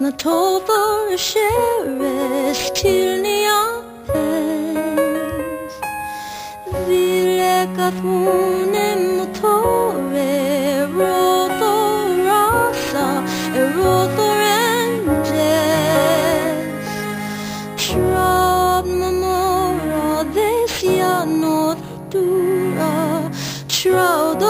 Na Snatovar skäres till Neapels Vi läkat månen och torre Råd och rasa, råd och rändes Trabna norra, des janot dura Traudo